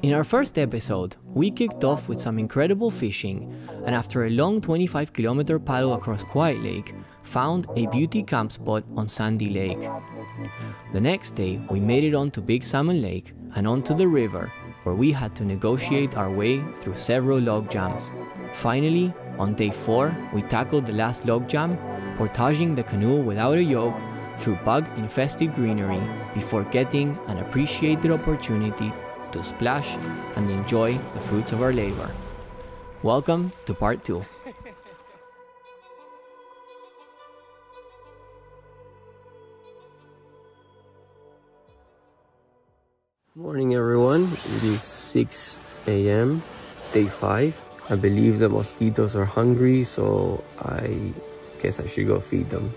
In our first episode, we kicked off with some incredible fishing and after a long 25 kilometer paddle across Quiet Lake, found a beauty camp spot on Sandy Lake. The next day, we made it onto Big Salmon Lake and onto the river, where we had to negotiate our way through several log jams. Finally, on day 4, we tackled the last log jam, portaging the canoe without a yoke through bug-infested greenery before getting an appreciated opportunity to splash and enjoy the fruits of our labor. Welcome to part 2. Morning everyone, it is 6 a.m., day 5. I believe the mosquitoes are hungry, so I guess I should go feed them.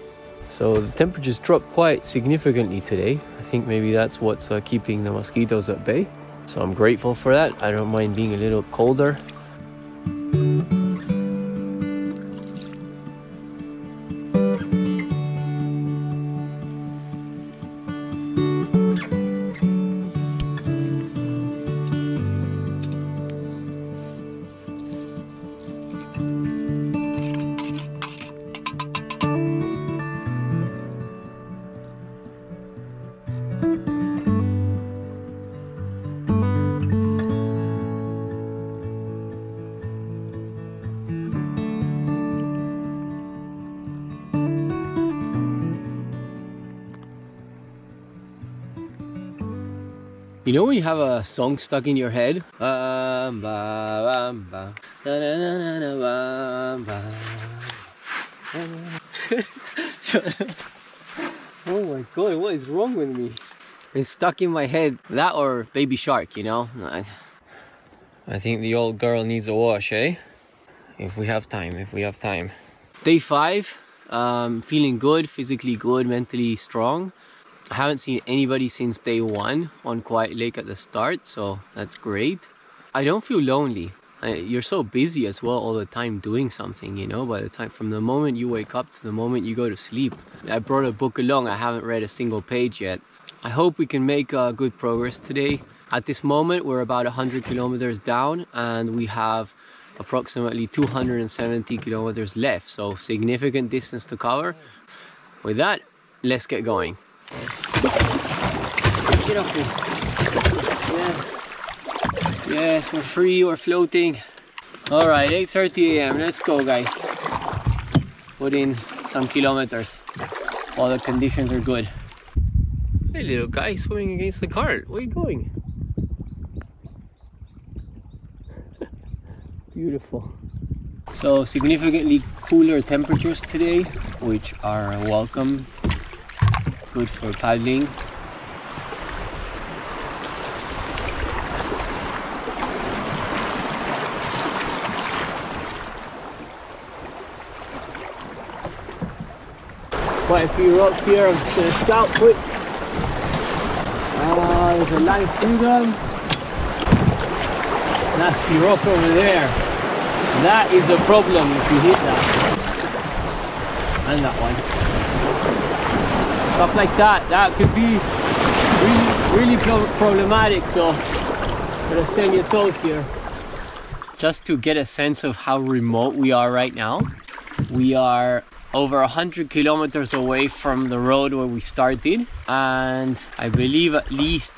So the temperatures dropped quite significantly today. I think maybe that's what's uh, keeping the mosquitoes at bay. So I'm grateful for that. I don't mind being a little colder. You have a song stuck in your head? oh my god, what is wrong with me? It's stuck in my head. That or Baby Shark, you know? I think the old girl needs a wash, eh? If we have time, if we have time. Day five, um, feeling good, physically good, mentally strong. I haven't seen anybody since day one on Quiet Lake at the start, so that's great. I don't feel lonely. You're so busy as well all the time doing something, you know, by the time from the moment you wake up to the moment you go to sleep. I brought a book along, I haven't read a single page yet. I hope we can make uh, good progress today. At this moment, we're about 100 kilometers down and we have approximately 270 kilometers left, so significant distance to cover. With that, let's get going. Get off me. Yes. Yes, we're free, we're floating. Alright, 8.30 a.m. Let's go, guys. Put in some kilometers while the conditions are good. Hey, little guy swimming against the cart. Where are you going? Beautiful. So significantly cooler temperatures today, which are welcome good for paddling. Quite a few rocks here I'm just gonna scout quick. Uh, there's a nice through. Nasty rock over there. That is a problem if you hit that. And that one stuff like that. That could be really really problematic so gotta stay on your toes here. Just to get a sense of how remote we are right now we are over 100 kilometers away from the road where we started and I believe at least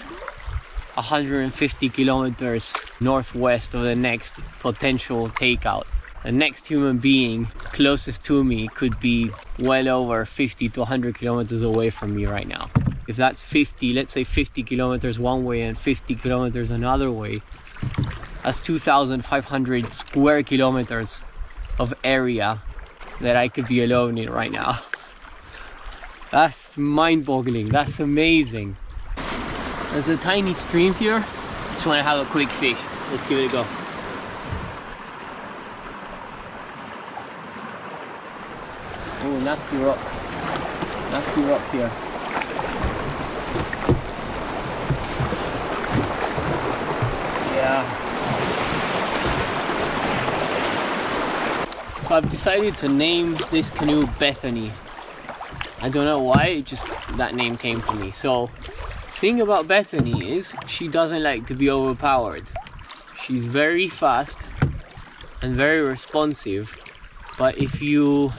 150 kilometers northwest of the next potential takeout the next human being closest to me could be well over 50 to 100 kilometers away from me right now. If that's 50, let's say 50 kilometers one way and 50 kilometers another way, that's 2,500 square kilometers of area that I could be alone in right now. That's mind-boggling, that's amazing. There's a tiny stream here. Just want to have a quick fish. Let's give it a go. Oh, nasty rock. Nasty rock here. Yeah. So I've decided to name this canoe Bethany. I don't know why, it just that name came to me. So thing about Bethany is she doesn't like to be overpowered. She's very fast and very responsive, but if you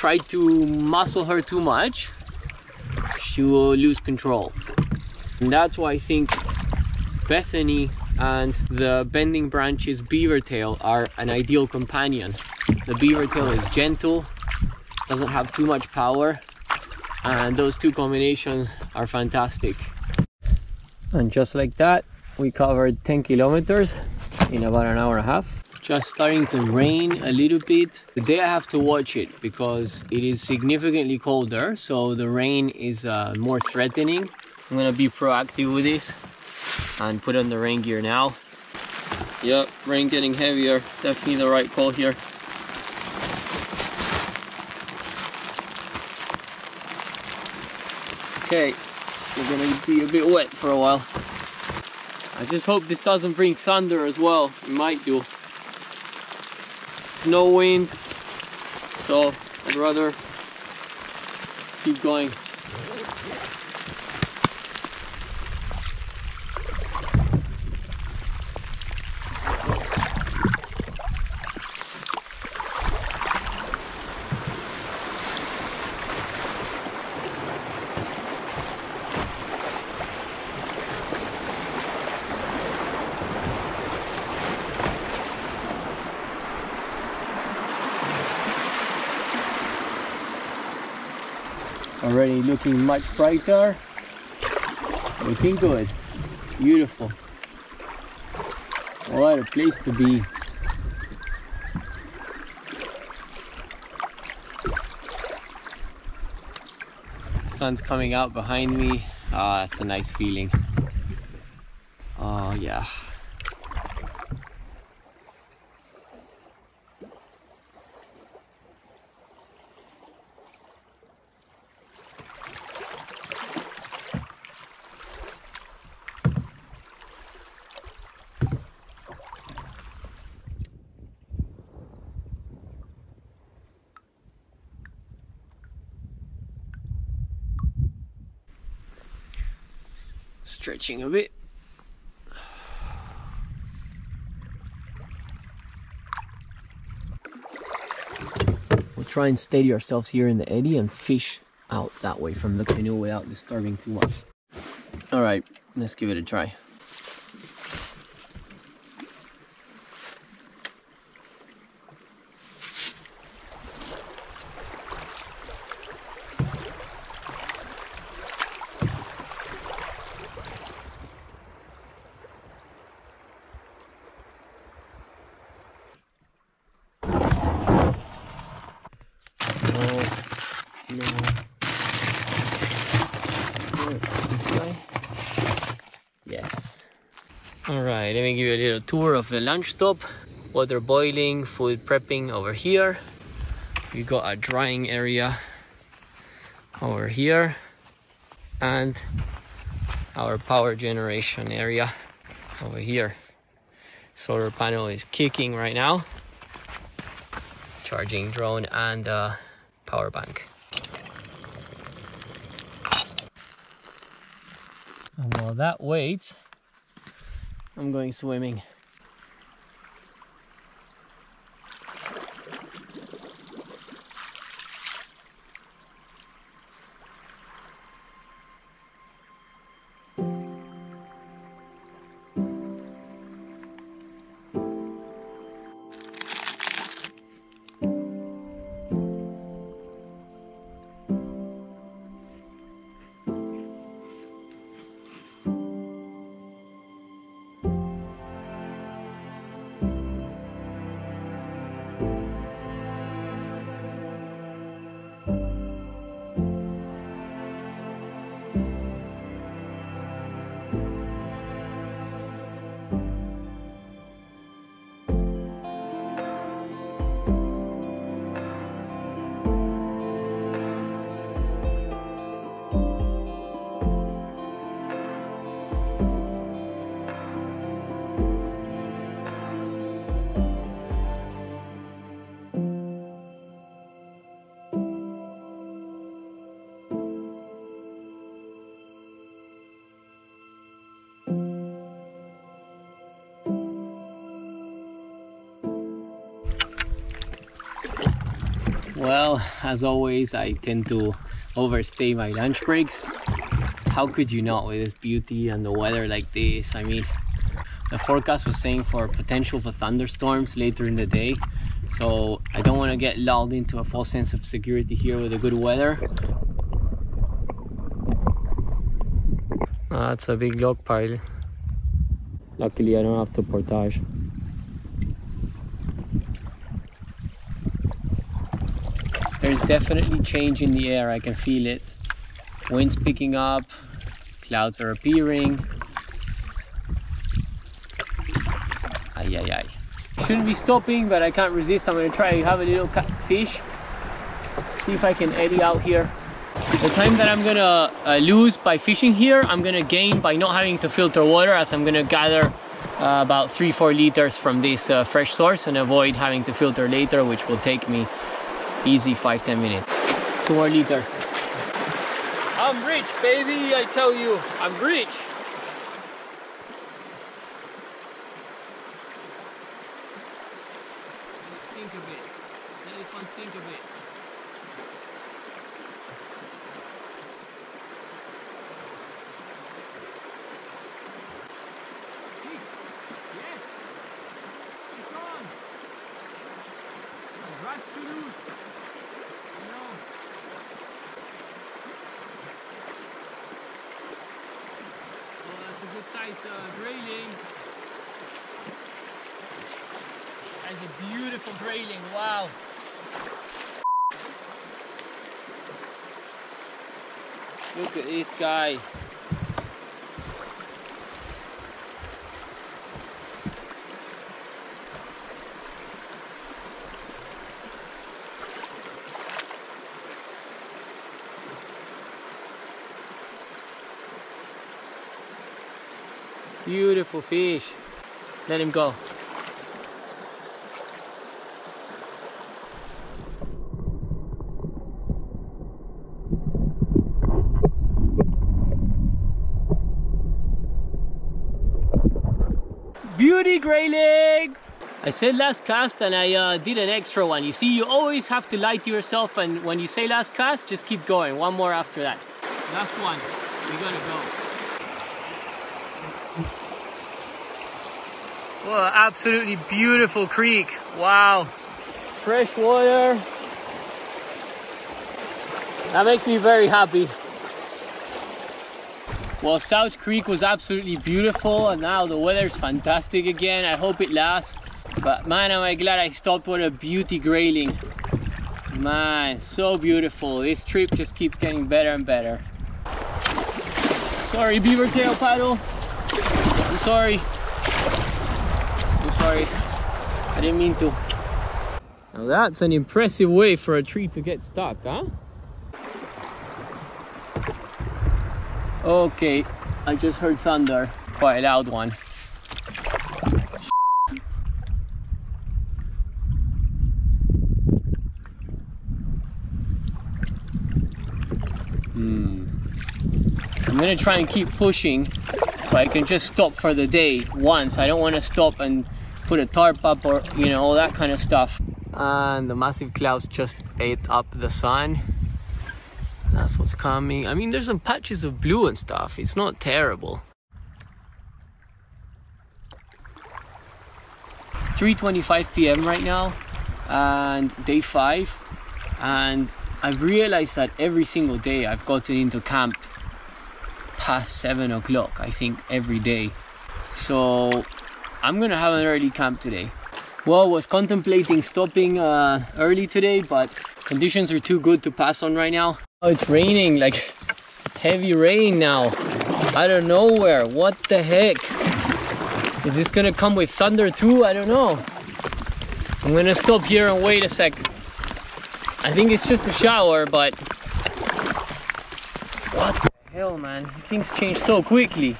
try to muscle her too much, she will lose control. And that's why I think Bethany and the bending branches beaver tail are an ideal companion. The beaver tail is gentle, doesn't have too much power, and those two combinations are fantastic. And just like that, we covered 10 kilometers in about an hour and a half. Just starting to rain a little bit. Today I have to watch it because it is significantly colder, so the rain is uh, more threatening. I'm gonna be proactive with this and put on the rain gear now. Yep, rain getting heavier. Definitely the right call here. Okay, we're gonna be a bit wet for a while. I just hope this doesn't bring thunder as well. It might do. No wind, so I'd rather keep going. already looking much brighter. Looking good. Beautiful. What a place to be. Sun's coming out behind me. Ah that's a nice feeling. Oh yeah stretching a bit. We'll try and steady ourselves here in the eddy and fish out that way from the canoe without disturbing too much. All right, let's give it a try. All right, let me give you a little tour of the lunch stop. Water boiling, food prepping over here. We got a drying area over here and our power generation area over here. Solar panel is kicking right now. Charging drone and uh, power bank. And while that waits, I'm going swimming. Well, as always, I tend to overstay my lunch breaks. How could you not with this beauty and the weather like this? I mean, the forecast was saying for potential for thunderstorms later in the day. So I don't want to get lulled into a false sense of security here with the good weather. Ah, That's a big log pile. Luckily I don't have to portage. There's definitely change in the air, I can feel it. Wind's picking up, clouds are appearing. Ay, ay, ay. Shouldn't be stopping, but I can't resist. I'm gonna try to have a little fish. See if I can eddy out here. The time that I'm gonna uh, lose by fishing here, I'm gonna gain by not having to filter water as I'm gonna gather uh, about three, four liters from this uh, fresh source and avoid having to filter later, which will take me Easy five ten minutes. Two more liters. I'm rich, baby, I tell you, I'm rich. Sink a bit. Let this one sink a bit. Yes. It's on. Right to loose. good size uh, grayling. That's a beautiful grayling, wow. Look at this guy. Beautiful fish. Let him go. Beauty grayling! I said last cast and I uh, did an extra one. You see, you always have to lie to yourself and when you say last cast, just keep going. One more after that. Last one. We gotta go. What absolutely beautiful creek. Wow. Fresh water. That makes me very happy. Well, South Creek was absolutely beautiful and now the weather's fantastic again. I hope it lasts. But man, am I glad I stopped with a beauty grayling. Man, so beautiful. This trip just keeps getting better and better. Sorry, beaver tail paddle. I'm sorry sorry. I didn't mean to. Now that's an impressive way for a tree to get stuck, huh? Okay, I just heard thunder. Quite a loud one. Hmm. I'm gonna try and keep pushing so I can just stop for the day once. I don't want to stop and put a tarp up or you know all that kind of stuff. And the massive clouds just ate up the sun. That's what's coming. I mean there's some patches of blue and stuff. It's not terrible. 3:25 p.m. right now and day five and I've realized that every single day I've gotten into camp past seven o'clock I think every day. So I'm gonna have an early camp today. Well, was contemplating stopping uh, early today, but conditions are too good to pass on right now. Oh, it's raining, like heavy rain now, out of nowhere. What the heck? Is this gonna come with thunder too? I don't know. I'm gonna stop here and wait a sec. I think it's just a shower, but what the hell, man? Things change so quickly.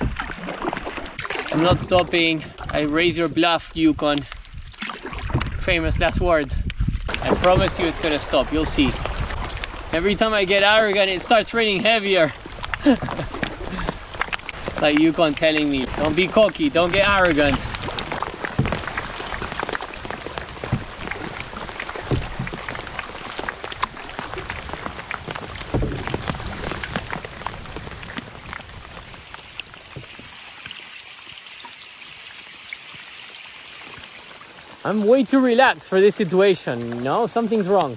I'm not stopping. I raise your bluff, Yukon. Famous last words. I promise you it's gonna stop, you'll see. Every time I get arrogant, it starts raining heavier. like Yukon telling me, don't be cocky, don't get arrogant. I'm way too relaxed for this situation. No, something's wrong.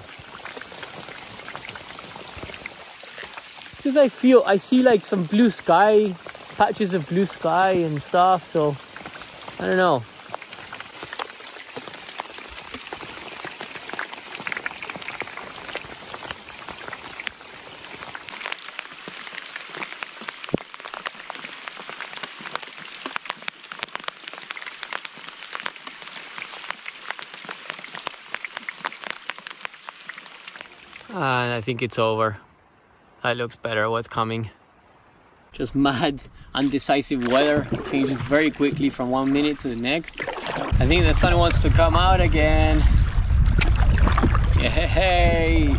because I feel I see like some blue sky, patches of blue sky and stuff. So I don't know. And I think it's over. That looks better, what's coming. Just mad, undecisive weather. Changes very quickly from one minute to the next. I think the sun wants to come out again. Hey!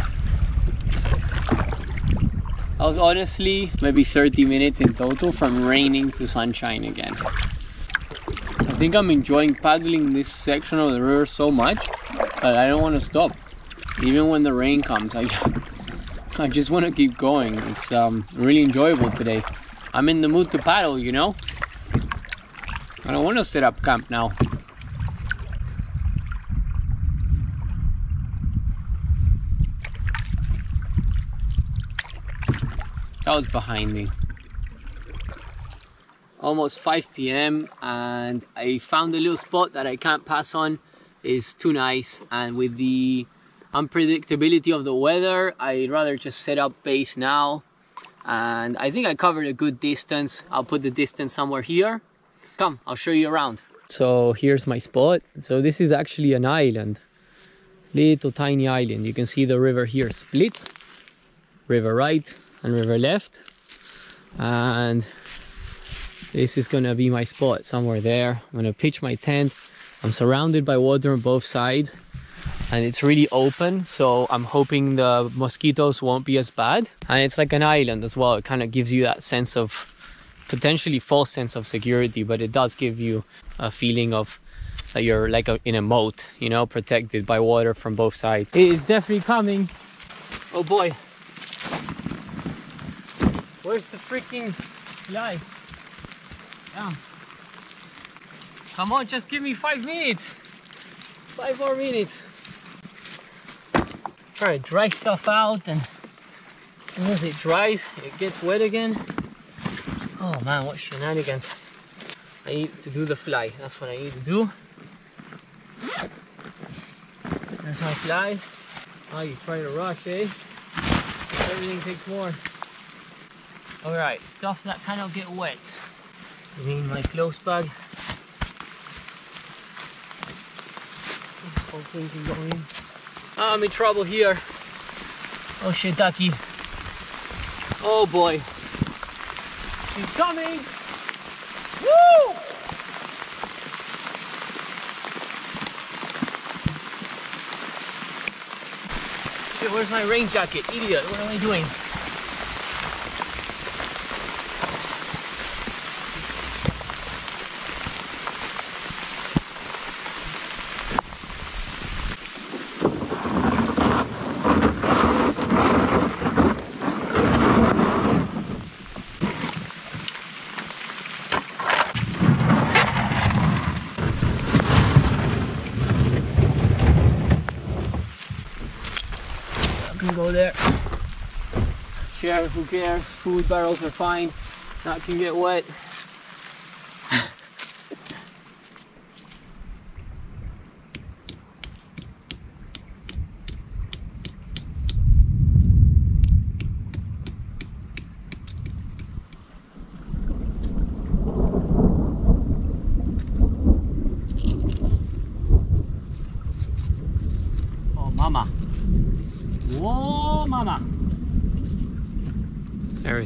I was honestly maybe 30 minutes in total from raining to sunshine again. I think I'm enjoying paddling this section of the river so much that I don't want to stop. Even when the rain comes, I I just want to keep going. It's um, really enjoyable today. I'm in the mood to paddle, you know? I don't want to set up camp now. That was behind me. Almost 5 p.m. and I found a little spot that I can't pass on. It's too nice and with the unpredictability of the weather. I'd rather just set up base now. And I think I covered a good distance. I'll put the distance somewhere here. Come I'll show you around. So here's my spot. So this is actually an island. Little tiny island. You can see the river here splits. River right and river left. And this is gonna be my spot somewhere there. I'm gonna pitch my tent. I'm surrounded by water on both sides and it's really open so i'm hoping the mosquitoes won't be as bad. And it's like an island as well. It kind of gives you that sense of potentially false sense of security but it does give you a feeling of that you're like a, in a moat you know protected by water from both sides. It is definitely coming. Oh boy. Where's the freaking fly yeah come on just give me five minutes. Five more minutes try to dry stuff out and as soon as it dries it gets wet again. Oh man what shenanigans. I need to do the fly. That's what I need to do. There's my fly. Oh you try to rush eh? Everything takes more. All right stuff that cannot get wet. I mean my clothes bag. Hopefully can go in I'm in trouble here. Oh shit, ducky. Oh boy. She's coming. Woo! Shit, where's my rain jacket? Idiot, what am I doing? go there. Chair, who cares? Food barrels are fine. That can get wet.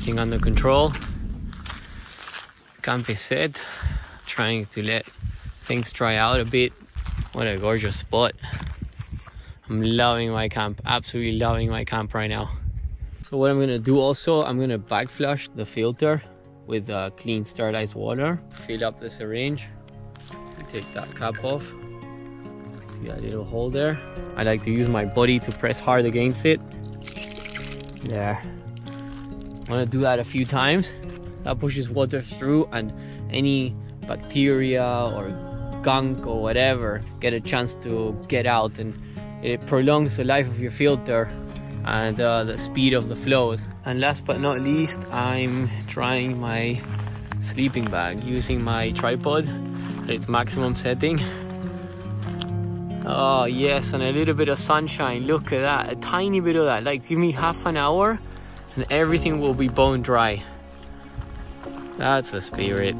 Everything under control. Camp is set, trying to let things dry out a bit. What a gorgeous spot. I'm loving my camp, absolutely loving my camp right now. So what I'm gonna do also, I'm gonna back flush the filter with uh, clean sterilized water. Fill up the syringe, take that cap off. See that little hole there? I like to use my body to press hard against it. There, gonna do that a few times. That pushes water through and any bacteria or gunk or whatever get a chance to get out and it prolongs the life of your filter and uh, the speed of the flows and last but not least I'm trying my sleeping bag using my tripod at its maximum setting. Oh yes and a little bit of sunshine. Look at that a tiny bit of that. Like give me half an hour and everything will be bone dry. That's the spirit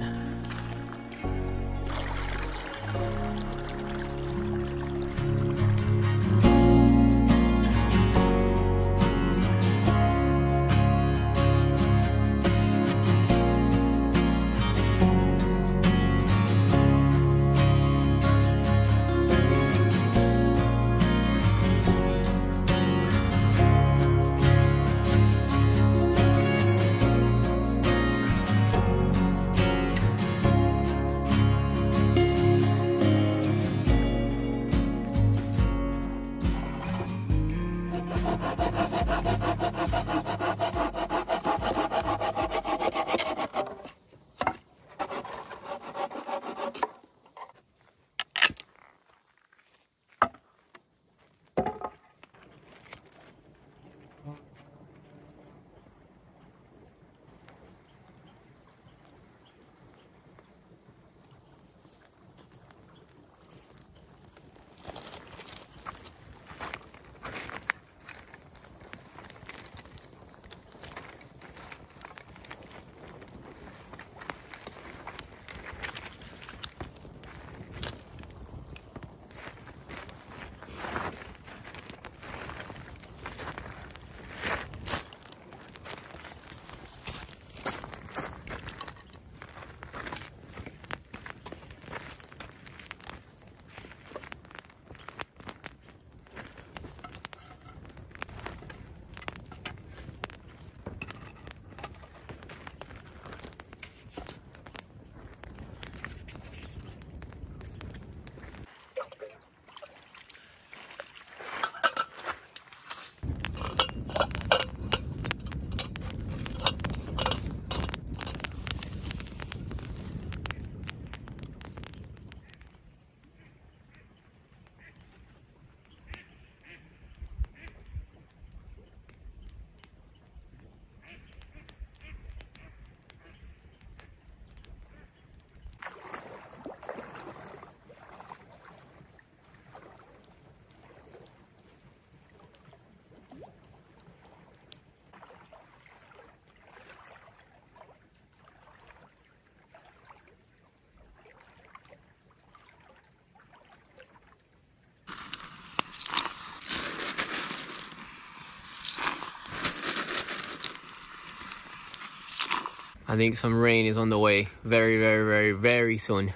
I think some rain is on the way very, very, very, very soon.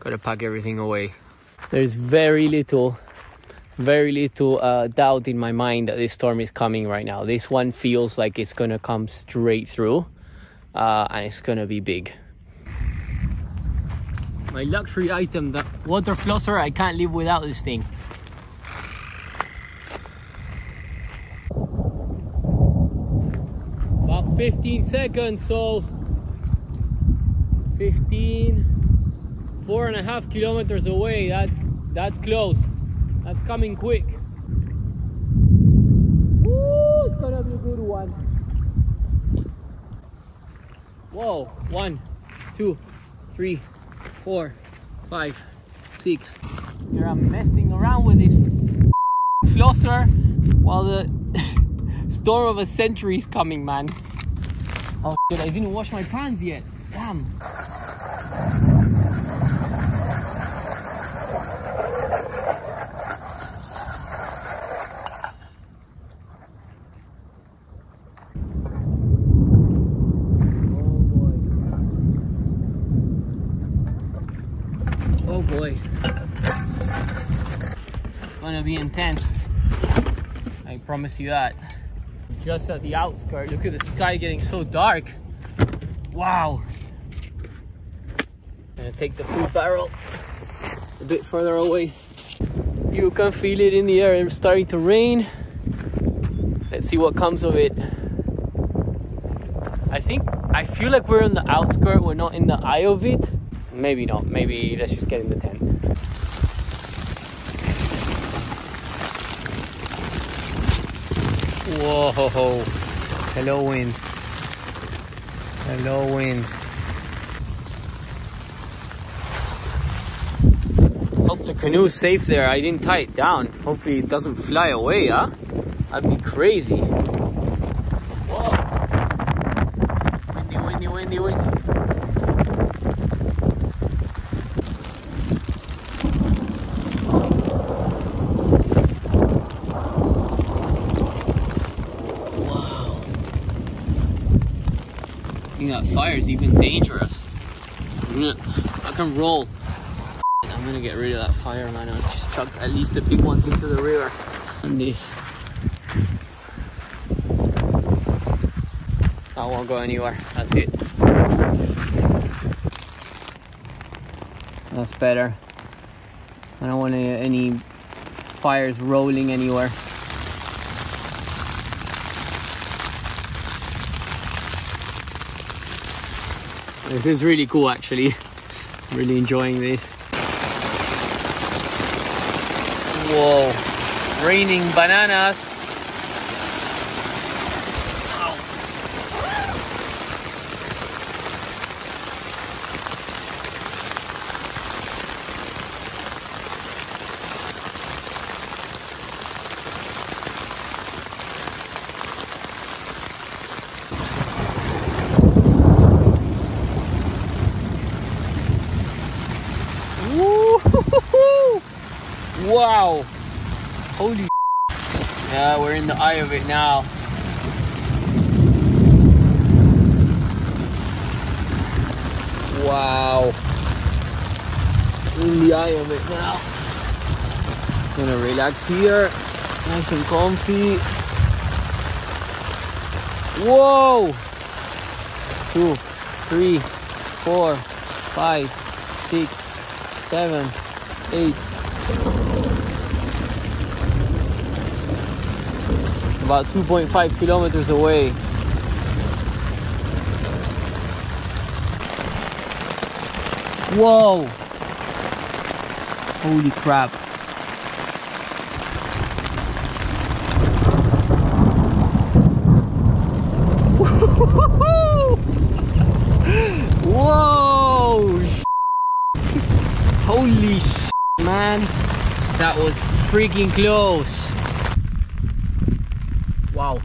Gotta pack everything away. There's very little, very little uh, doubt in my mind that this storm is coming right now. This one feels like it's gonna come straight through uh, and it's gonna be big. My luxury item, the water flosser, I can't live without this thing. About 15 seconds, so 15 four and a half kilometers away. That's that's close. That's coming quick. Woo, it's gonna be a good one. Whoa one two three four five six. Here i'm messing around with this flosser while the storm of a century is coming man. Oh shit i didn't wash my pants yet. Damn. Oh boy. It's be intense. I promise you that. Just at the outskirts, look at the sky getting so dark. Wow. Gonna take the food barrel a bit further away. You can feel it in the air. It's starting to rain. Let's see what comes of it. I think I feel like we're in the outskirts, We're not in the eye of it. maybe not. Maybe let's just get in the tent. Whoa! Hello, wind. Hello, wind. Hope the canoe's safe there. I didn't tie it down. Hopefully, it doesn't fly away, huh? That'd be crazy. Whoa! Windy, windy, windy, windy. Wow. I think that fire is even dangerous. Yeah, I can roll. I'm gonna get rid of that fire, man. I'll just chuck at least the big ones into the river. And this. That won't go anywhere. That's it. That's better. I don't want any fires rolling anywhere. This is really cool actually. Really enjoying this. Whoa. Raining bananas. Woo! Wow! Holy Yeah, we're in the eye of it now. Wow. In the eye of it now. Gonna relax here. Nice and comfy. Whoa! Two, three, four, five, six, seven, eight. About 2.5 kilometers away. Whoa! Holy crap. Whoa! Holy man. That was freaking close. Wow.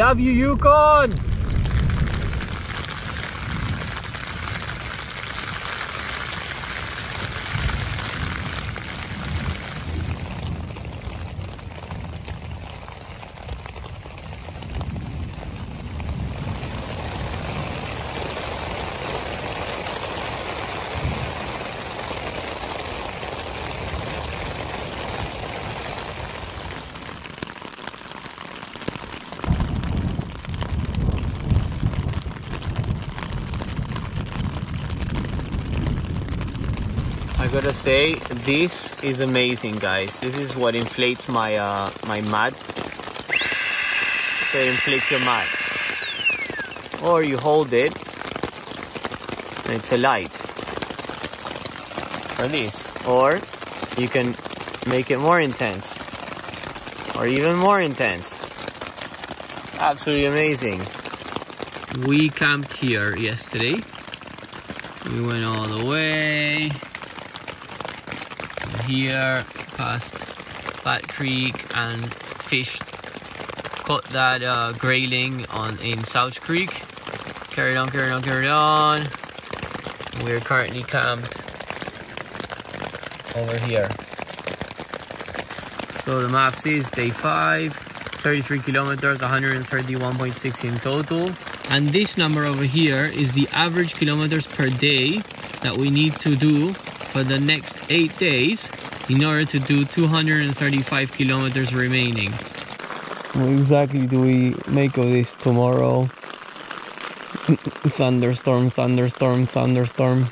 I love you, Yukon! I gotta say, this is amazing, guys. This is what inflates my uh, my mat. So it inflates your mat. Or you hold it, and it's a light. Or this. Or you can make it more intense. Or even more intense. Absolutely amazing. We camped here yesterday. We went all the way here past Bat Creek and fished caught that uh, grayling on in South Creek. Carried on carried on carried on. We're currently camped over here. So the map says day 5 33 kilometers 131.6 in total. And this number over here is the average kilometers per day that we need to do for the next eight days in order to do 235 kilometers remaining. What exactly do we make of this tomorrow? thunderstorm, thunderstorm, thunderstorm.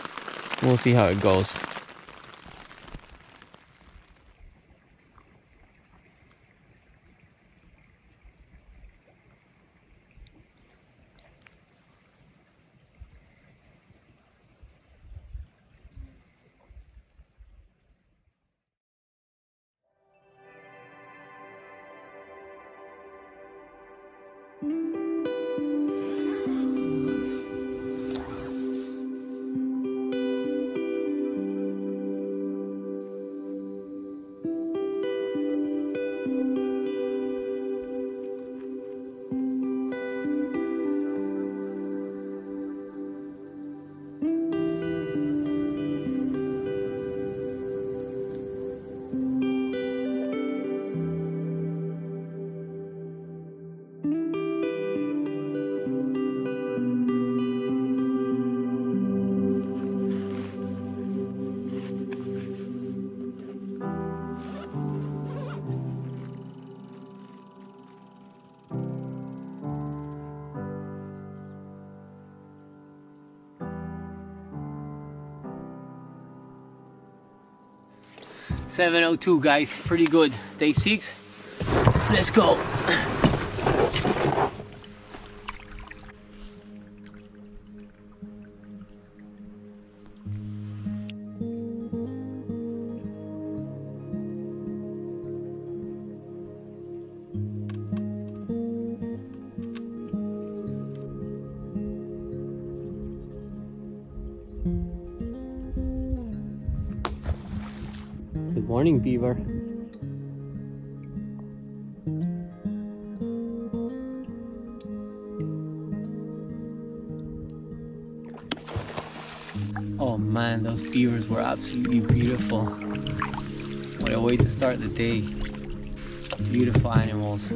We'll see how it goes. Two guys, pretty good. Day six. Let's go. Absolutely beautiful. What a way to start the day. Beautiful animals.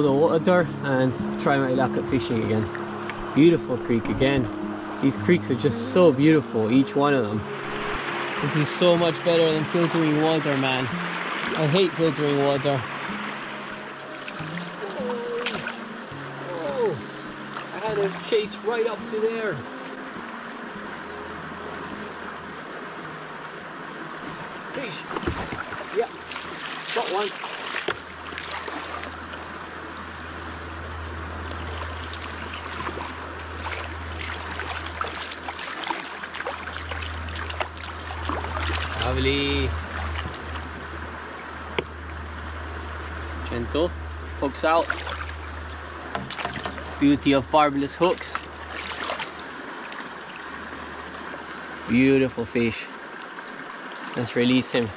The water and try my luck at fishing again. Beautiful creek again. These creeks are just so beautiful, each one of them. This is so much better than filtering water, man. I hate filtering water. Oh, I had a chase right up to there. Fish. Yeah, got one. Lovely. Gentle. Hooks out. Beauty of barbless hooks. Beautiful fish. Let's release him.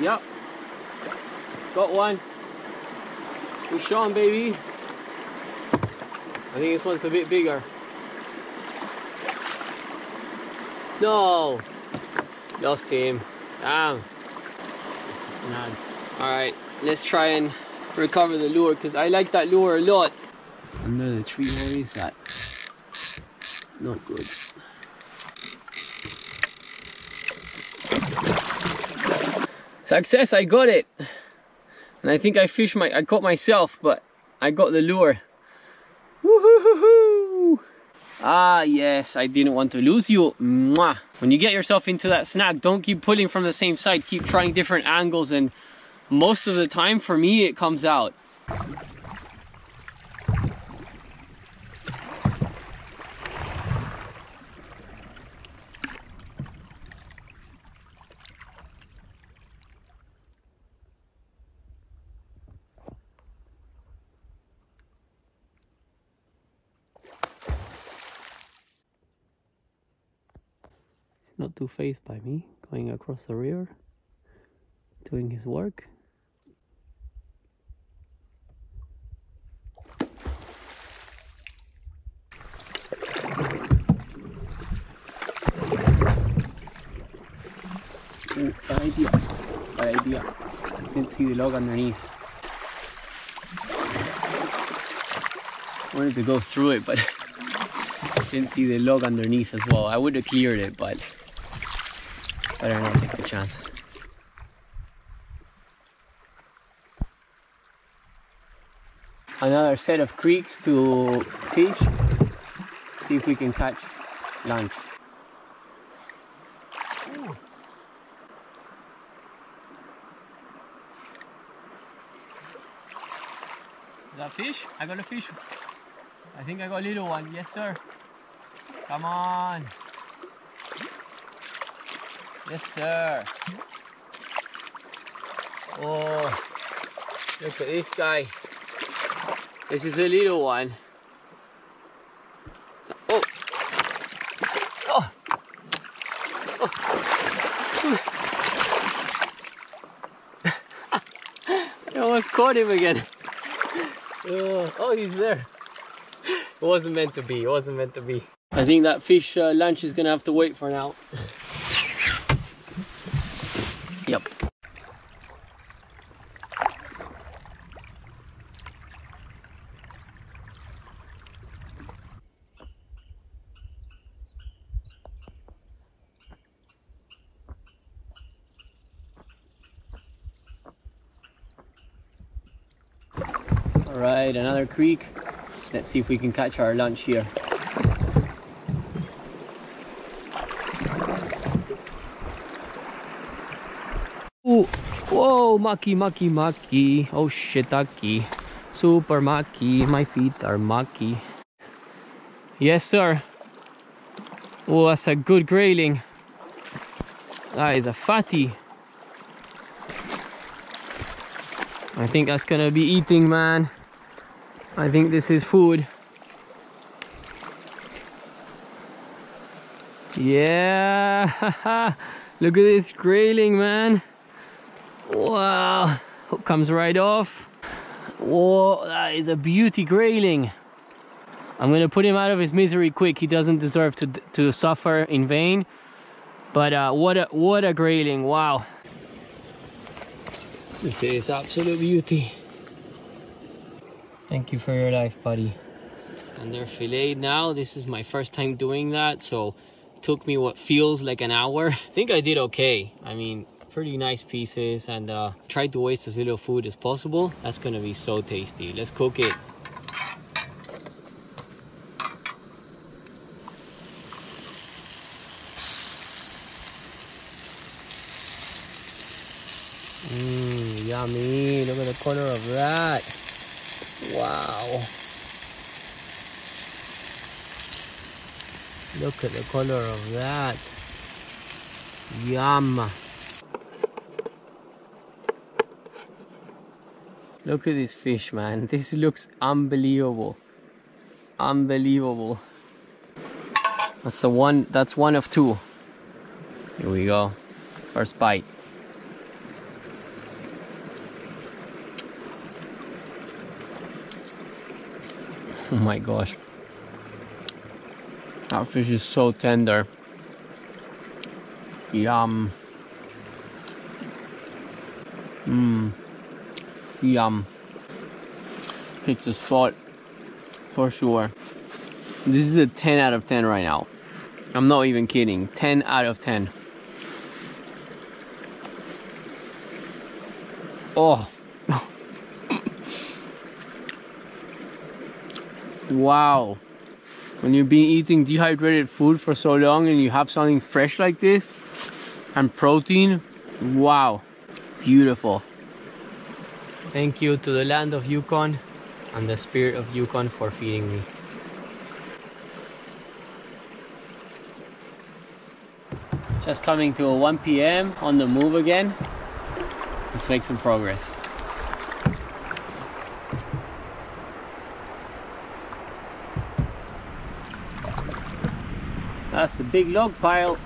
Yep. Got one. Fish on, baby. I think this one's a bit bigger. No! Lost him. Damn. Man. Alright, let's try and recover the lure because I like that lure a lot. Under the tree, where is that? Not good. Success, I got it. And I think I fished my, I caught myself, but I got the lure. Ah, yes, I didn't want to lose you. Mwah. When you get yourself into that snag, don't keep pulling from the same side. Keep trying different angles and most of the time for me it comes out. Phased by me going across the river doing his work Ooh, bad idea. Bad idea. Didn't see the log underneath. Wanted to go through it, but I didn't see the log underneath as well. I would have cleared it, but better not take the chance. Another set of creeks to fish. See if we can catch lunch. Is that fish? I got a fish. I think I got a little one. Yes, sir. Come on. Yes, sir. Oh, look at this guy. This is a little one. Oh. Oh. oh. I almost caught him again. Oh, oh, he's there. It wasn't meant to be. It wasn't meant to be. I think that fish uh, lunch is gonna have to wait for now. yep. All right, another creek. Let's see if we can catch our lunch here. Ooh, whoa, maki, maki, maki. Oh, shiitake. Super maki. My feet are maki. Yes, sir. Oh, that's a good grayling. That is a fatty. I think that's gonna be eating, man. I think this is food. Yeah, look at this grayling, man. Wow, hook comes right off. Whoa, that is a beauty grayling. I'm gonna put him out of his misery quick. He doesn't deserve to to suffer in vain. But uh, what a what a grayling! Wow. This absolute beauty. Thank you for your life, buddy. And they're filleted now. This is my first time doing that, so it took me what feels like an hour. I think I did okay. I mean, pretty nice pieces and uh, tried to waste as little food as possible. That's gonna be so tasty. Let's cook it. Mmm, yummy. Look at the color of that. Wow. Look at the color of that. Yum. Look at this fish, man. This looks unbelievable. Unbelievable. That's the one, that's one of two. Here we go. First bite. Oh my gosh. That fish is so tender. Yum. Mmm. Yum. It's a spot for sure. This is a 10 out of 10 right now. I'm not even kidding. 10 out of 10. Oh. Wow. When you've been eating dehydrated food for so long and you have something fresh like this and protein, wow. Beautiful. Thank you to the land of Yukon and the spirit of Yukon for feeding me. Just coming to a 1 p.m. on the move again. Let's make some progress. That's a big log pile.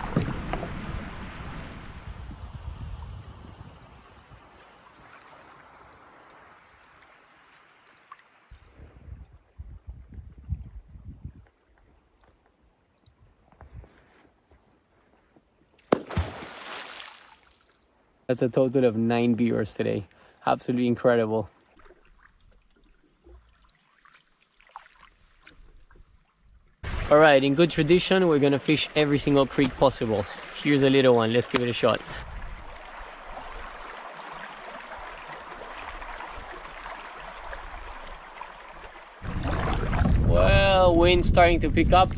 That's a total of nine viewers today. Absolutely incredible. All right, in good tradition, we're gonna fish every single creek possible. Here's a little one, let's give it a shot. Well, wind's starting to pick up.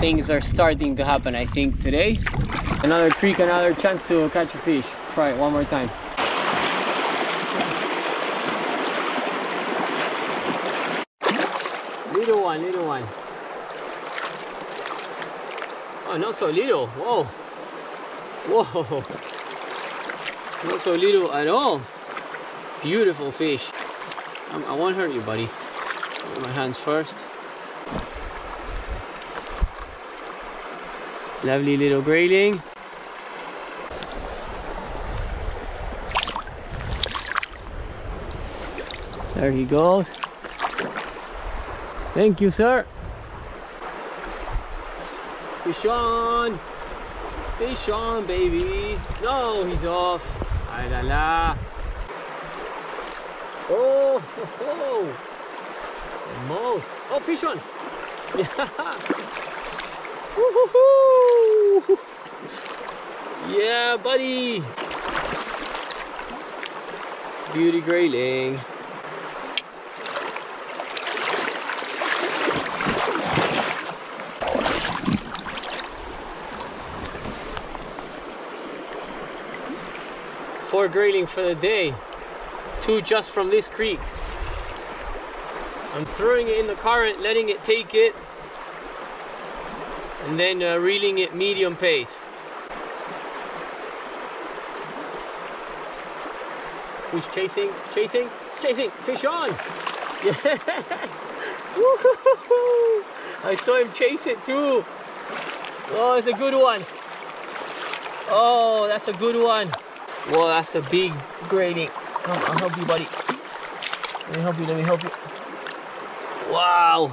Things are starting to happen, I think, today. Another creek, another chance to catch a fish. Try it one more time. Little one, little one. Oh, not so little. Whoa. Whoa. Not so little at all. Beautiful fish. Um, I won't hurt you, buddy. My hands first. Lovely little grayling. There he goes. Thank you, sir. Fish on. Baby. No, he's off. Ay la la. Oh, ho, ho. Almost. Oh, fish on. Yeah. Yeah, buddy. Beauty grayling. Four grayling for the day. Two just from this creek. I'm throwing it in the current, letting it take it, and then uh, reeling it medium pace. Fish chasing, chasing, chasing, fish on! Yeah! I saw him chase it too. Oh, it's a good one. Oh, that's a good one. Whoa, that's a big grayling. Come, I'll help you, buddy. Let me help you, let me help you. Wow.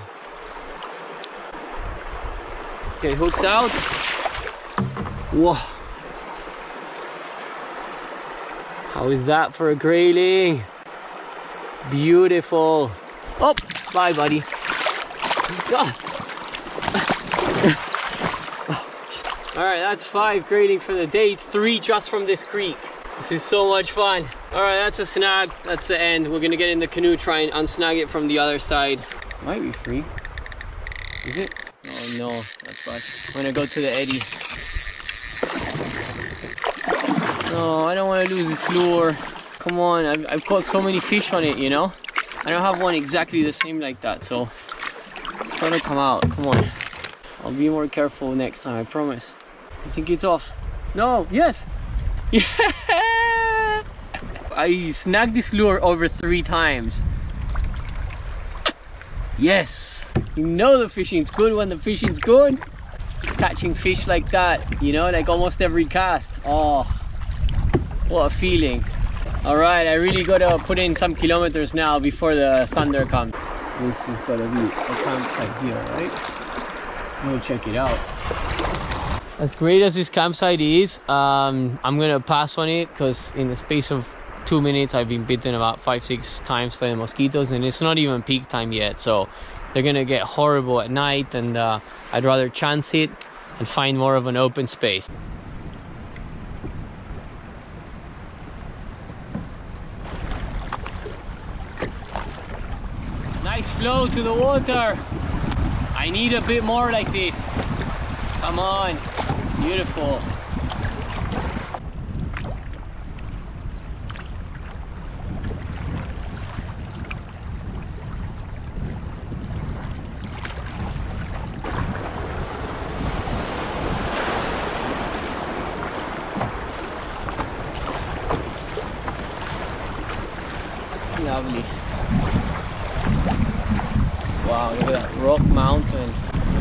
Okay, hooks out. Whoa. How is that for a grayling? Beautiful. Oh, bye, buddy. Ah. God. All right, that's five grayling for the day. Three just from this creek. This is so much fun. All right, that's a snag. That's the end. We're gonna get in the canoe, try and unsnag it from the other side. Might be free. Is it? Oh no, that's bad. I'm gonna go to the eddy. No, I don't want to lose this lure. Come on, I've, I've caught so many fish on it, you know? I don't have one exactly the same like that, so it's gonna come out. Come on. I'll be more careful next time, I promise. I think it's off. No, yes. I snagged this lure over three times. Yes! You know the fishing's good when the fishing's good. Catching fish like that, you know, like almost every cast. Oh, what a feeling. All right, I really gotta put in some kilometers now before the thunder comes. This is gotta be a campsite here, right? We'll check it out. As great as this campsite is, um, I'm gonna pass on it because in the space of two minutes I've been bitten about five, six times by the mosquitoes and it's not even peak time yet. So they're gonna get horrible at night and uh, I'd rather chance it and find more of an open space. Nice flow to the water. I need a bit more like this. Come on, beautiful. lovely. Wow, look at that rock mountain.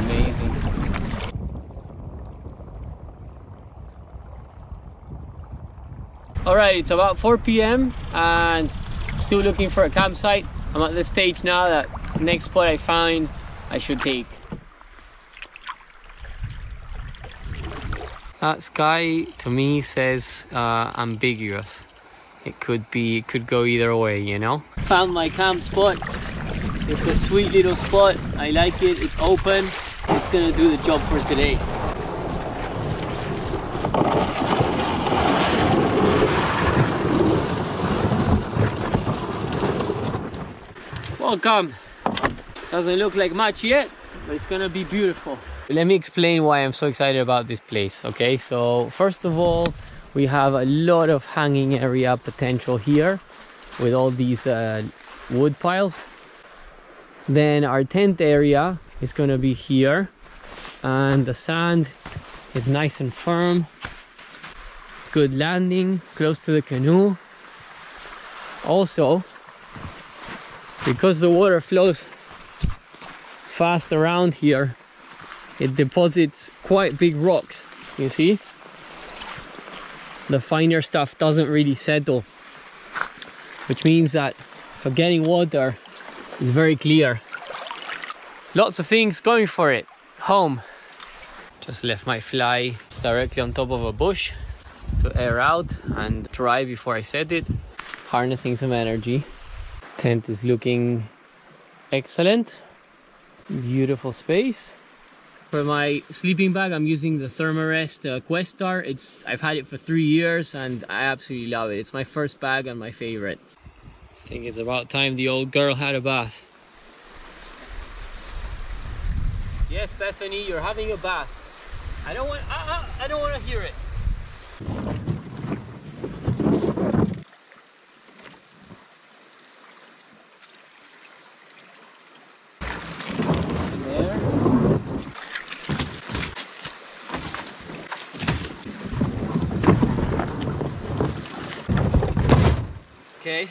Amazing. Alright, it's about 4 p.m. and still looking for a campsite. I'm at the stage now that next spot I find I should take. That sky to me says uh, ambiguous. It could be, it could go either way, you know? Found my camp spot. It's a sweet little spot. I like it. It's open. It's gonna do the job for today. Welcome. Doesn't look like much yet, but it's gonna be beautiful. Let me explain why I'm so excited about this place, okay? So first of all, we have a lot of hanging area potential here with all these uh, wood piles. Then our tent area is gonna be here and the sand is nice and firm. Good landing, close to the canoe. Also, because the water flows fast around here it deposits quite big rocks you see? The finer stuff doesn't really settle which means that for getting water is very clear. Lots of things going for it. Home. Just left my fly directly on top of a bush to air out and dry before I set it. Harnessing some energy tent is looking excellent. Beautiful space. For my sleeping bag i'm using the thermarest uh, questar it's i've had it for three years and i absolutely love it. It's my first bag and my favorite. I think it's about time the old girl had a bath. Yes bethany you're having a bath. I don't want uh, uh, i don't want to hear it okay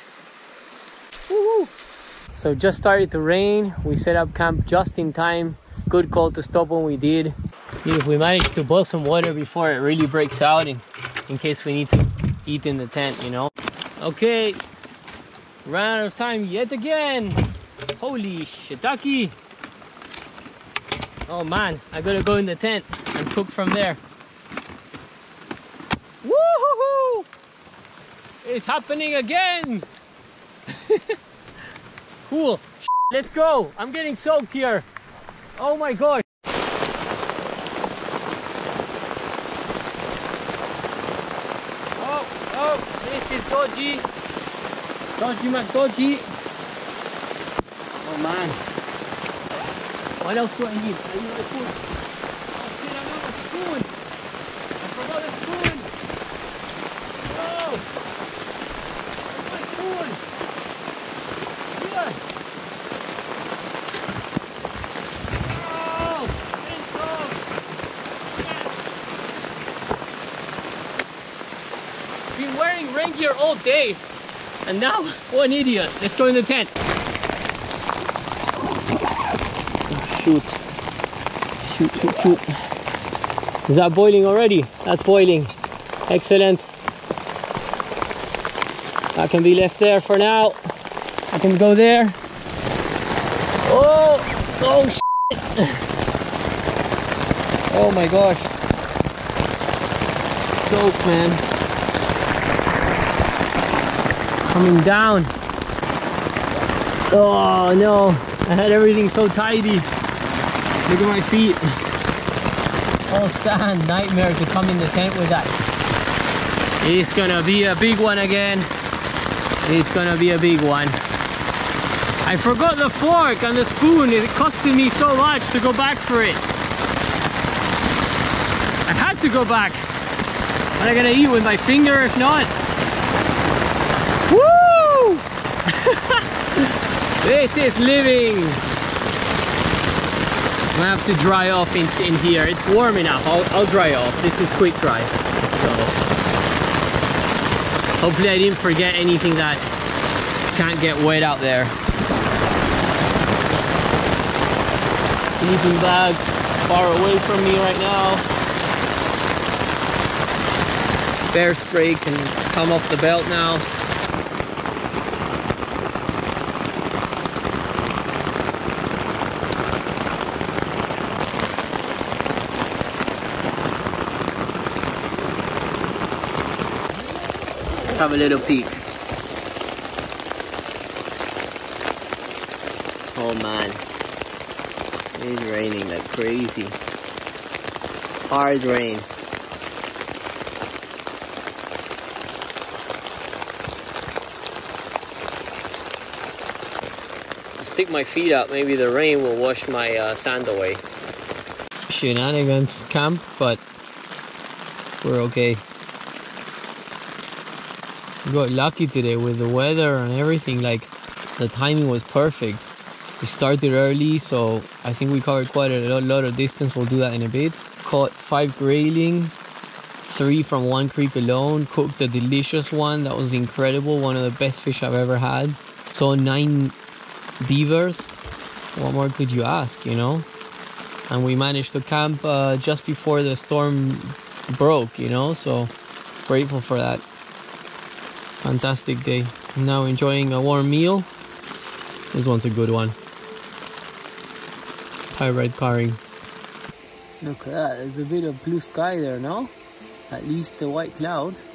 so just started to rain. We set up camp just in time. Good call to stop when we did. See if we manage to boil some water before it really breaks out in, in case we need to eat in the tent you know? Okay. Ran out of time yet again. Holy shiitake. Oh man. I gotta go in the tent and cook from there. It's happening again! cool. Let's go. I'm getting soaked here. Oh my gosh. Oh, oh, this is dodgy. Dodgy McDodgy. Oh man. What else do I need? I need a spoon. Oh shit, I want a spoon. I forgot a spoon. Oh. Been wearing rain gear all day and now what an idiot let's go in the tent shoot shoot shoot shoot is that boiling already that's boiling excellent that can be left there for now. I can go there. Oh, oh shit. Oh my gosh. Soak, man. Coming down. Oh no, I had everything so tidy. Look at my feet. Oh, All sand, nightmare to come in the tent with that. It's gonna be a big one again it's gonna be a big one I forgot the fork and the spoon it costed me so much to go back for it I had to go back am I gonna eat with my finger if not Woo! this is living I have to dry off in, in here it's warm enough I'll, I'll dry off this is quick dry so Hopefully I didn't forget anything that can't get wet out there. Sleeping bag far away from me right now. Bear spray can come off the belt now. Have a little peek. Oh man, it's raining like crazy. Hard rain. Stick my feet up, maybe the rain will wash my uh, sand away. Shenanigans camp, but we're okay. Got lucky today with the weather and everything, like the timing was perfect. We started early, so I think we covered quite a lot, lot of distance. We'll do that in a bit. Caught five graylings, three from one creek alone. Cooked a delicious one. That was incredible. One of the best fish I've ever had. Saw nine beavers. What more could you ask, you know? And we managed to camp uh, just before the storm broke, you know? So grateful for that. Fantastic day. Now enjoying a warm meal. This one's a good one. Thai red curry. Look at that, there's a bit of blue sky there, no? At least the white clouds.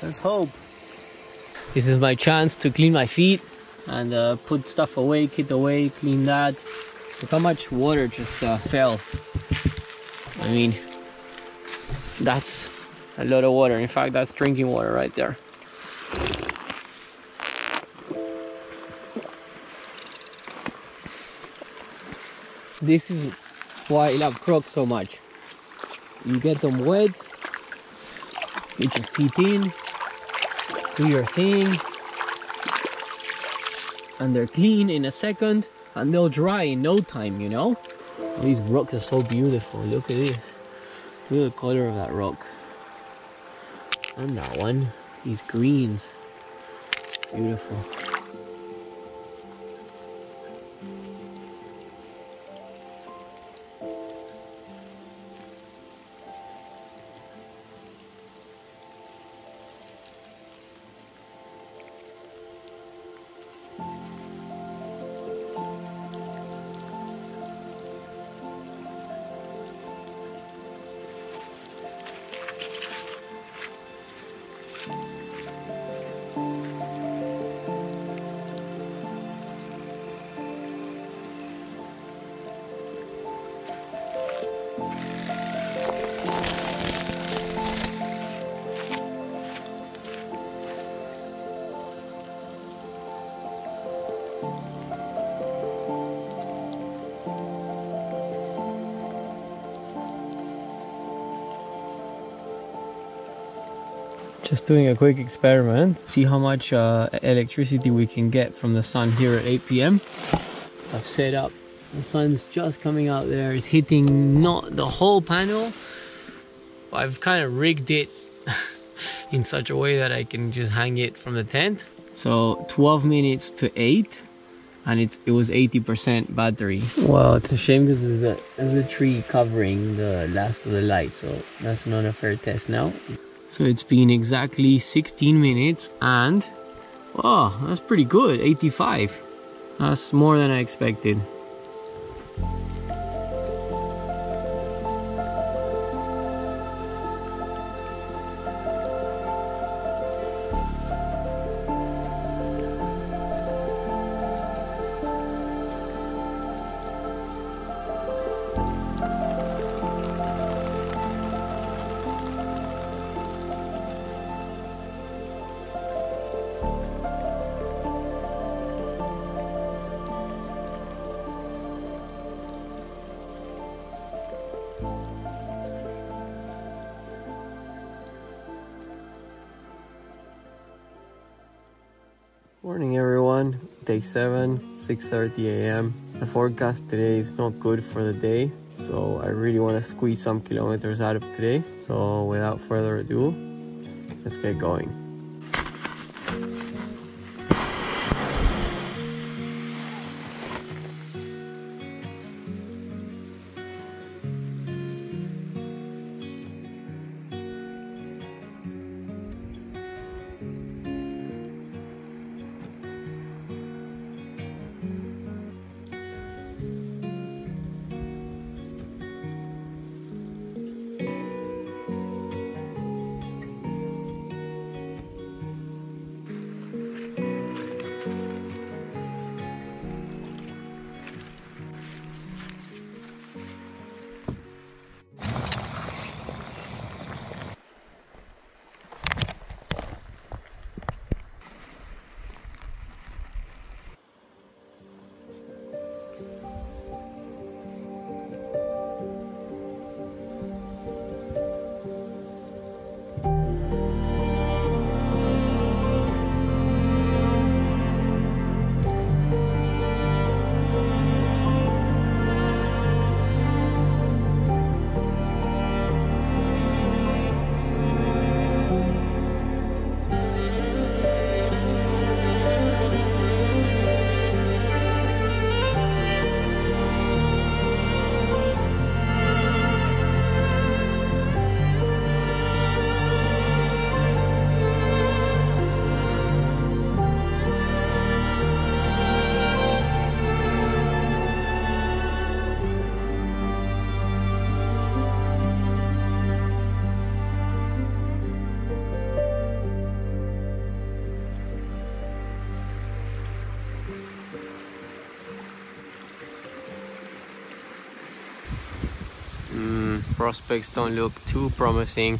There's hope. This is my chance to clean my feet and uh, put stuff away, kit away, clean that. Look how much water just uh, fell. I mean, that's a lot of water. In fact, that's drinking water right there. This is why I love crocs so much. You get them wet, get your feet in, do your thing, and they're clean in a second, and they'll dry in no time, you know? These rocks are so beautiful. Look at this. Look at the color of that rock. And that one. These greens. Beautiful. Doing a quick experiment. See how much uh, electricity we can get from the sun here at 8 p.m I've set up. The sun's just coming out there. It's hitting not the whole panel. I've kind of rigged it in such a way that I can just hang it from the tent. So 12 minutes to 8 and it's it was 80% battery. Well it's a shame because there's a, there's a tree covering the last of the light so that's not a fair test now so it's been exactly 16 minutes and oh, that's pretty good, 85. That's more than I expected. Morning everyone, day 7, 6.30 a.m. The forecast today is not good for the day, so I really want to squeeze some kilometers out of today. So without further ado, let's get going. Prospects don't look too promising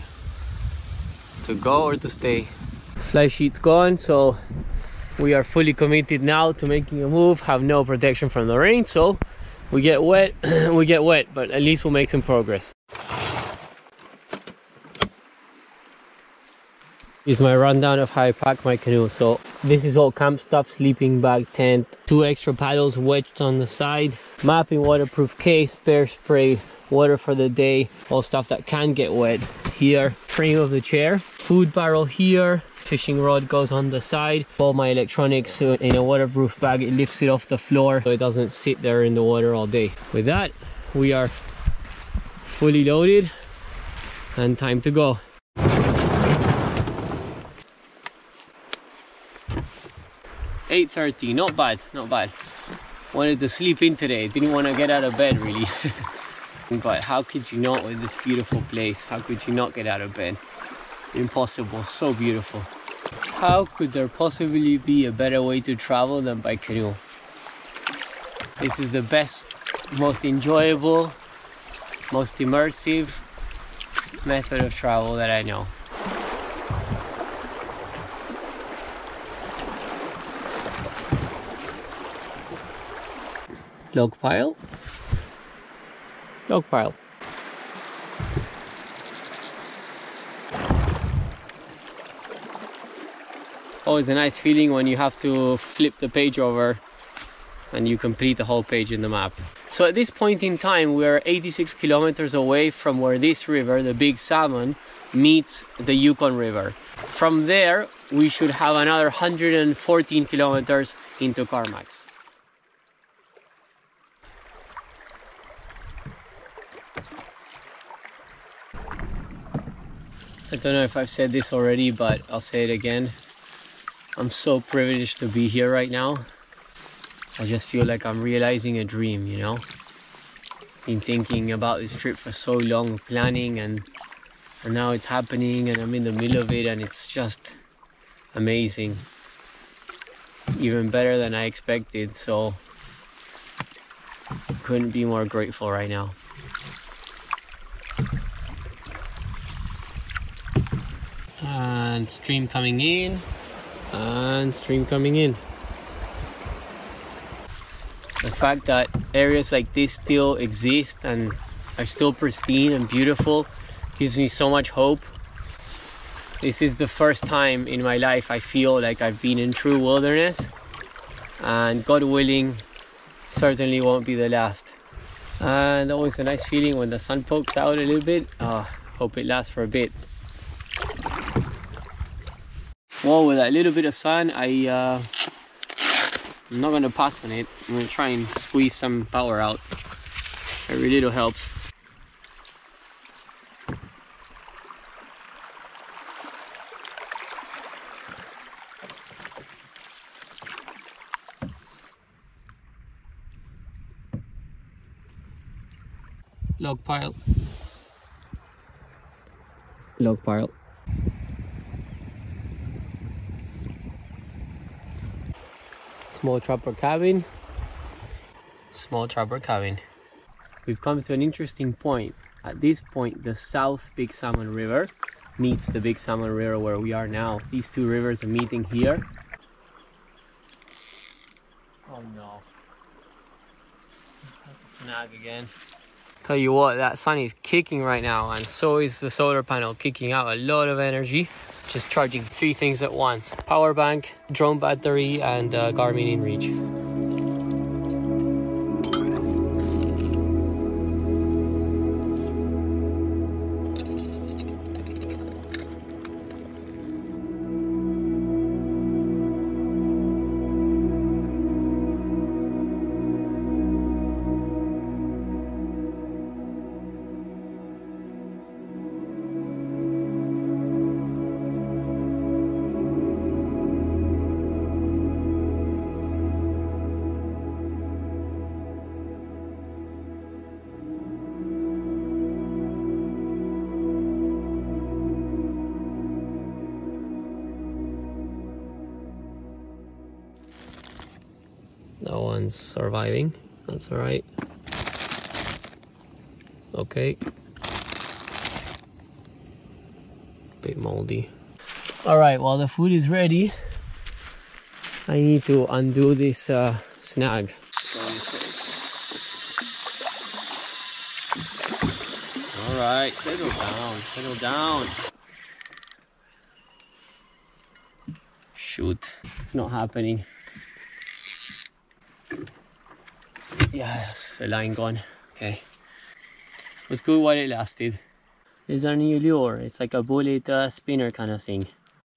to go or to stay. Fly sheet's gone so we are fully committed now to making a move. Have no protection from the rain so we get wet we get wet but at least we'll make some progress. Is my rundown of how I pack my canoe. So this is all camp stuff, sleeping bag, tent, two extra paddles wedged on the side, mapping waterproof case, bear spray, water for the day, all stuff that can get wet here, frame of the chair, food barrel here, fishing rod goes on the side, all my electronics in a waterproof bag, it lifts it off the floor so it doesn't sit there in the water all day. With that, we are fully loaded and time to go. 8.30, not bad, not bad. Wanted to sleep in today, didn't want to get out of bed really. but how could you not with this beautiful place? How could you not get out of bed? Impossible, so beautiful. How could there possibly be a better way to travel than by canoe? This is the best, most enjoyable, most immersive method of travel that I know. log pile log pile. Always a nice feeling when you have to flip the page over and you complete the whole page in the map. So at this point in time we are 86 kilometers away from where this river the big salmon meets the yukon river. From there we should have another 114 kilometers into carmacks I don't know if I've said this already, but I'll say it again. I'm so privileged to be here right now. I just feel like I'm realizing a dream, you know? Been thinking about this trip for so long, planning, and, and now it's happening, and I'm in the middle of it, and it's just amazing. Even better than I expected, so couldn't be more grateful right now. And stream coming in. And stream coming in. The fact that areas like this still exist and are still pristine and beautiful gives me so much hope. This is the first time in my life I feel like I've been in true wilderness. And God willing certainly won't be the last. And always a nice feeling when the sun pokes out a little bit. Uh, hope it lasts for a bit well with that little bit of sun I uh, I'm not gonna pass on it. I'm gonna try and squeeze some power out. Every little helps. Log pile. Log pile small trapper cabin. Small trapper cabin. We've come to an interesting point. At this point the south big salmon river meets the big salmon river where we are now. These two rivers are meeting here. Oh no. That's a snag again tell you what that sun is kicking right now and so is the solar panel kicking out a lot of energy just charging three things at once power bank drone battery and uh, garmin inreach that's all right Okay. Bit moldy. All right, while the food is ready. I need to undo this uh, snag. All right, settle down, settle down. Shoot, it's not happening. Yes, the line gone. Okay. It was good while it lasted. This is our new lure. It's like a bullet uh, spinner kind of thing.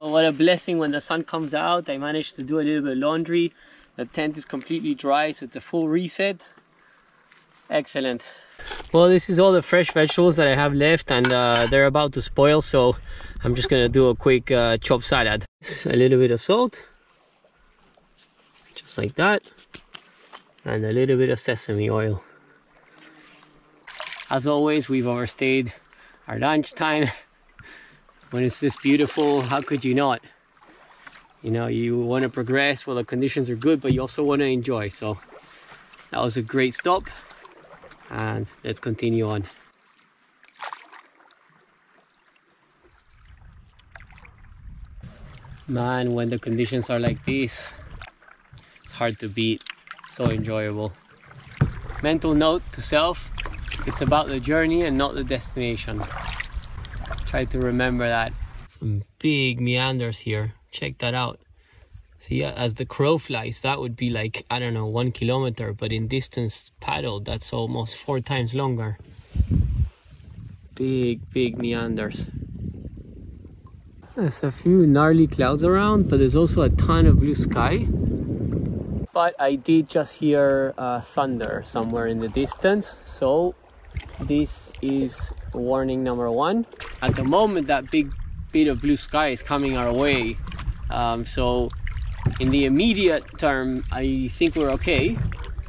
Oh, what a blessing when the sun comes out. I managed to do a little bit of laundry. The tent is completely dry, so it's a full reset. Excellent. Well, this is all the fresh vegetables that I have left and uh, they're about to spoil, so I'm just gonna do a quick uh, chop salad. A little bit of salt, just like that, and a little bit of sesame oil. As always, we've overstayed our lunchtime. When it's this beautiful, how could you not? You know, you want to progress, well the conditions are good, but you also want to enjoy. So that was a great stop and let's continue on. Man, when the conditions are like this, it's hard to beat. So enjoyable. Mental note to self, it's about the journey and not the destination. Try to remember that. Some big meanders here. Check that out. See, uh, as the crow flies, that would be like, I don't know, one kilometer, but in distance paddle, that's almost four times longer. Big, big meanders. There's a few gnarly clouds around, but there's also a ton of blue sky. But I did just hear uh, thunder somewhere in the distance, so this is warning number one. At the moment, that big bit of blue sky is coming our way, um, so in the immediate term, I think we're okay.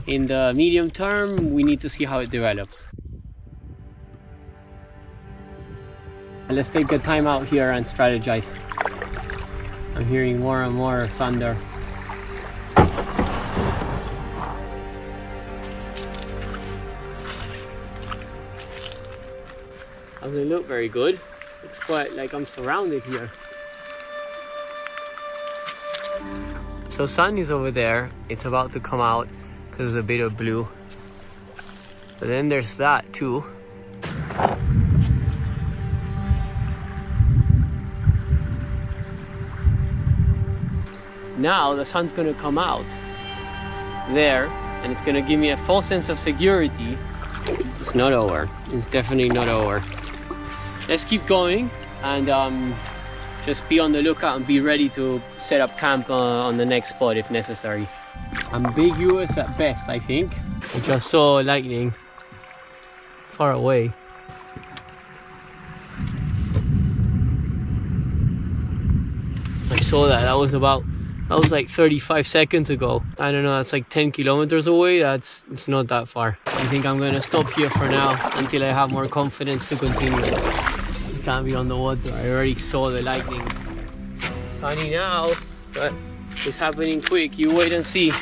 In the medium term, we need to see how it develops. Let's take a time out here and strategize. I'm hearing more and more thunder. Doesn't look very good. Looks quite like I'm surrounded here. So sun is over there. It's about to come out because there's a bit of blue. But then there's that too. Now the sun's gonna come out there and it's gonna give me a false sense of security. It's not over. It's definitely not over. Let's keep going and um, just be on the lookout and be ready to set up camp uh, on the next spot if necessary. Ambiguous at best, I think. I just saw lightning far away. I saw that, that was about that was like 35 seconds ago. I don't know, that's like 10 kilometers away. That's it's not that far. I think I'm gonna stop here for now until I have more confidence to continue can't be on the water. I already saw the lightning. Sunny now, but it's happening quick. You wait and see.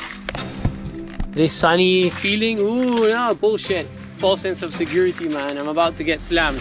This sunny feeling, ooh, no, bullshit. False sense of security, man. I'm about to get slammed.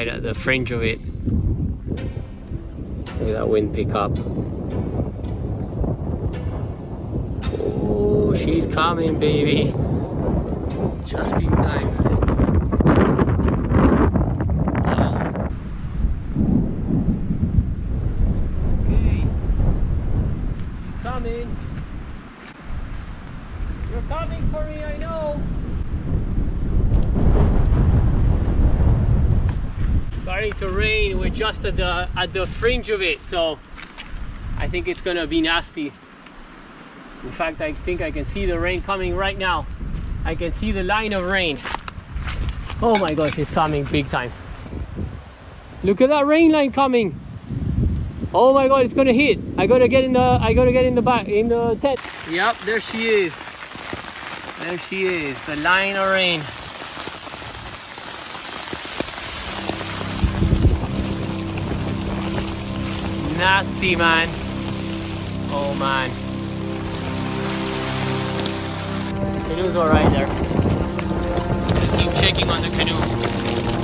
At the fringe of it. Look at that wind pick up. Oh, she's coming, baby. Just in time. Okay. She's coming. You're coming for me, I know. starting to rain we're just at the at the fringe of it so I think it's gonna be nasty. In fact, I think I can see the rain coming right now. I can see the line of rain. Oh my gosh, it's coming big time. Look at that rain line coming. Oh my god, it's gonna hit. I gotta get in the I gotta get in the back in the tent. Yep, there she is. There she is, the line of rain. Nasty man. Oh man. The canoe's alright there. Just keep checking on the canoe.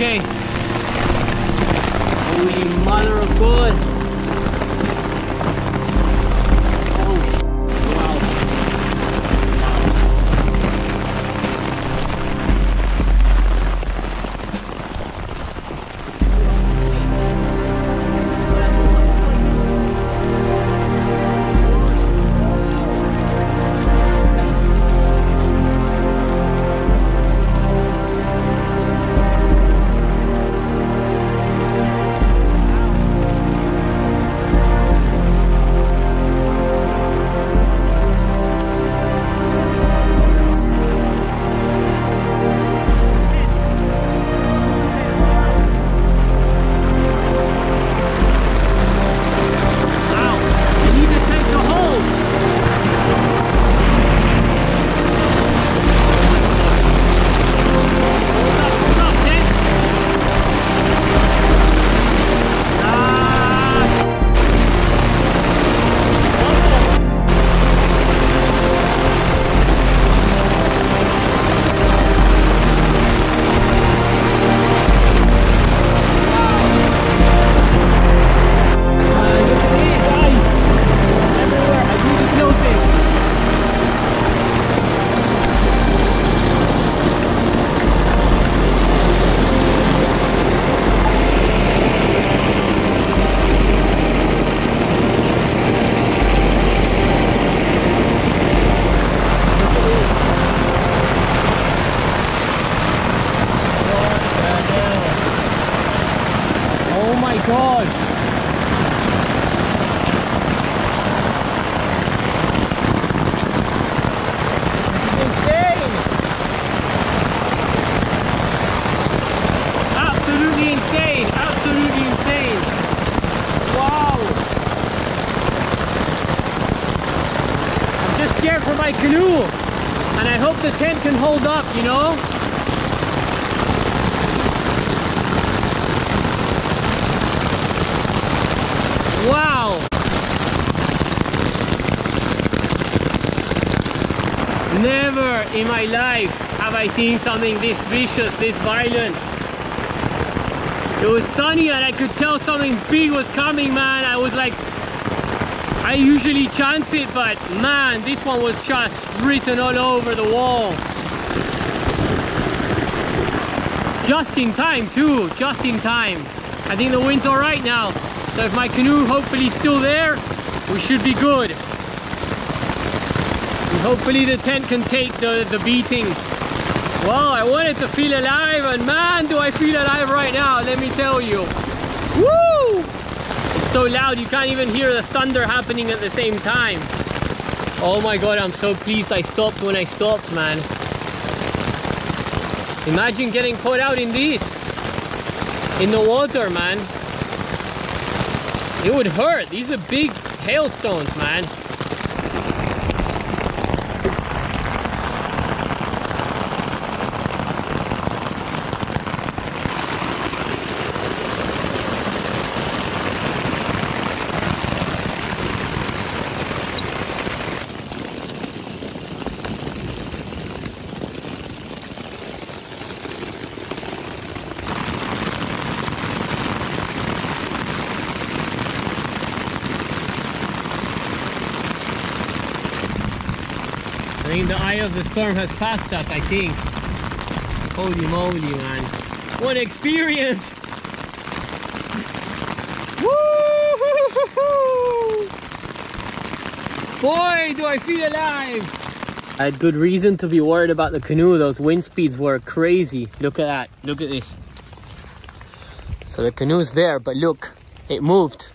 Okay, in my life have I seen something this vicious, this violent. It was sunny and I could tell something big was coming, man. I was like, I usually chance it, but man, this one was just written all over the wall. Just in time too, just in time. I think the wind's all right now. So if my canoe hopefully still there, we should be good. And hopefully the tent can take the, the beating. Wow, I wanted to feel alive and man, do I feel alive right now, let me tell you. Woo! It's so loud, you can't even hear the thunder happening at the same time. Oh my God, I'm so pleased I stopped when I stopped, man. Imagine getting caught out in this, in the water, man. It would hurt. These are big hailstones, man. think the eye of the storm has passed us, I think. Holy moly, man. What experience! Boy, do I feel alive! I had good reason to be worried about the canoe. Those wind speeds were crazy. Look at that. Look at this. So the canoe's there, but look, it moved.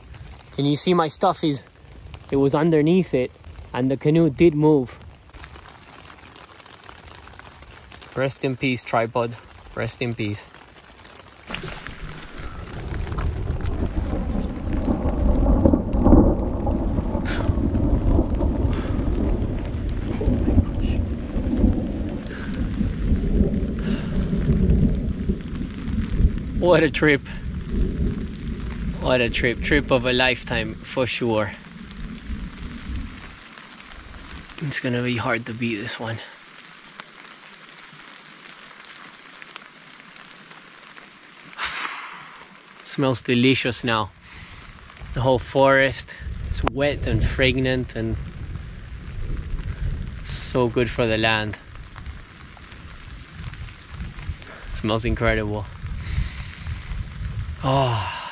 Can you see my stuff is, it was underneath it and the canoe did move. Rest in peace, tripod. Rest in peace. What a trip. What a trip. Trip of a lifetime for sure. It's gonna be hard to beat this one. Smells delicious now. The whole forest is wet and fragrant and so good for the land. Smells incredible. Oh,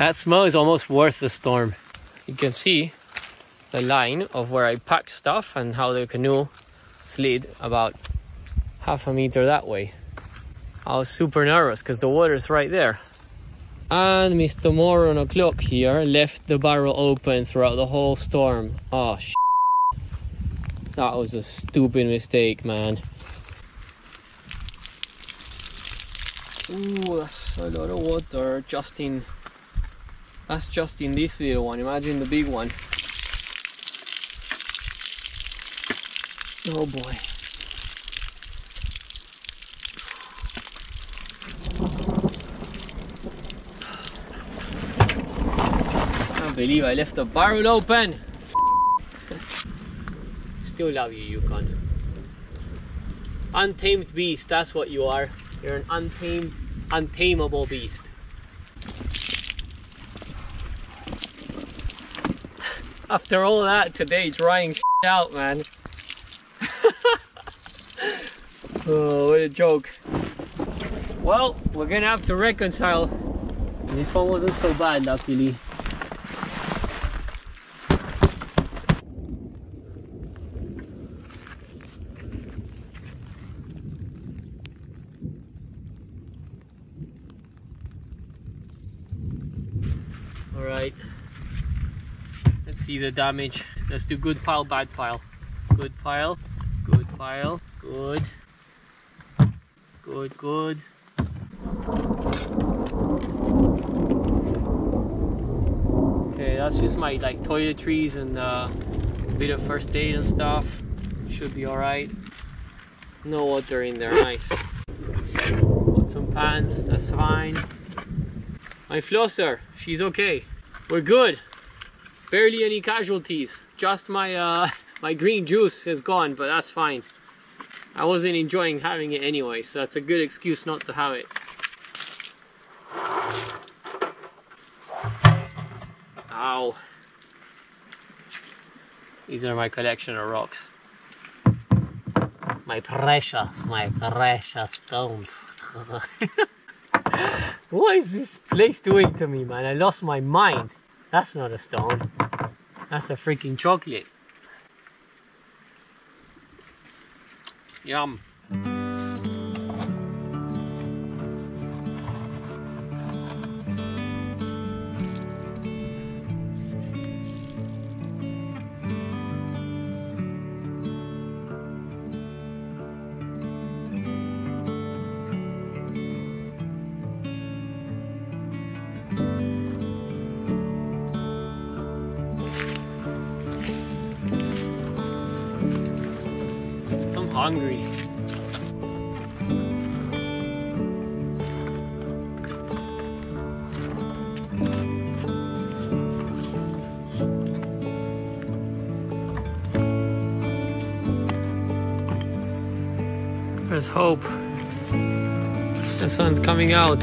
that smell is almost worth the storm. You can see the line of where I packed stuff and how the canoe slid about half a meter that way. I was super nervous because the water's right there. And Mr. Moron o'clock here left the barrel open throughout the whole storm. Oh, that was a stupid mistake, man. Ooh, that's a lot of water just in that's just in this little one imagine the big one oh boy believe I left the barrel open still love you Yukon untamed beast that's what you are you're an untamed, untamable beast. After all that today, drying out, man. oh, what a joke. Well, we're gonna have to reconcile. This one wasn't so bad, luckily. see the damage. Let's do good pile, bad pile. Good pile, good pile, good. Good, good. Okay, that's just my like toiletries and uh, a bit of first aid and stuff. Should be alright. No water in there, nice. Got some pants, that's fine. My flosser, she's okay. We're good barely any casualties. Just my uh, my green juice is gone but that's fine. I wasn't enjoying having it anyway so that's a good excuse not to have it. Ow. These are my collection of rocks. My precious my precious stones. What is this place doing to me man? I lost my mind. That's not a stone. That's a freaking chocolate. Yum. Hope. The sun's coming out.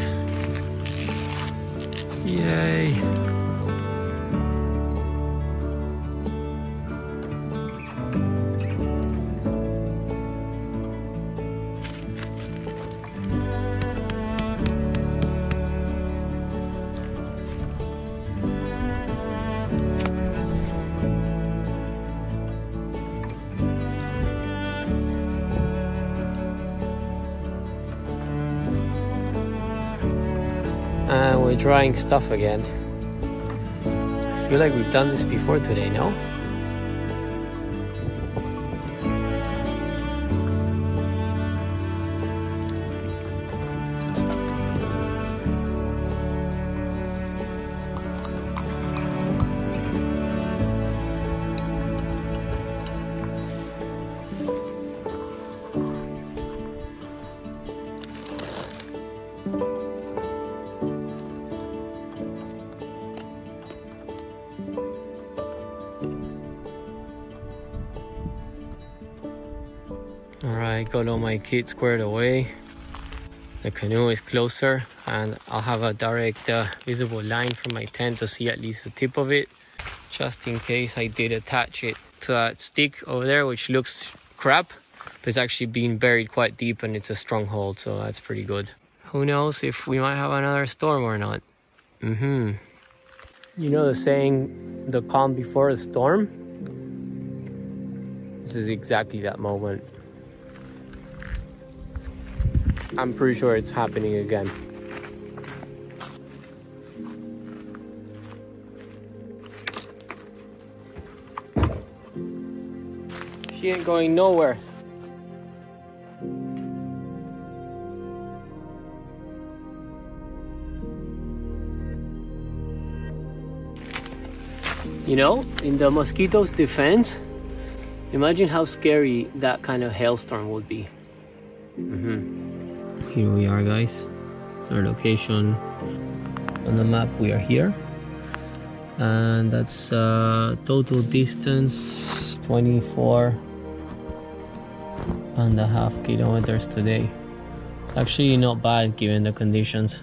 We're drying stuff again. I feel like we've done this before today, no? Kit squared away. The canoe is closer and I'll have a direct uh, visible line from my tent to see at least the tip of it. Just in case I did attach it to that stick over there which looks crap. But it's actually been buried quite deep and it's a stronghold so that's pretty good. Who knows if we might have another storm or not. Mm-hmm. You know the saying, the calm before the storm? This is exactly that moment. I'm pretty sure it's happening again. She ain't going nowhere. You know, in the mosquito's defense, imagine how scary that kind of hailstorm would be. Mm -hmm. Here we are, guys. Our location on the map, we are here. And that's uh, total distance 24 and a half kilometers today. It's actually not bad given the conditions.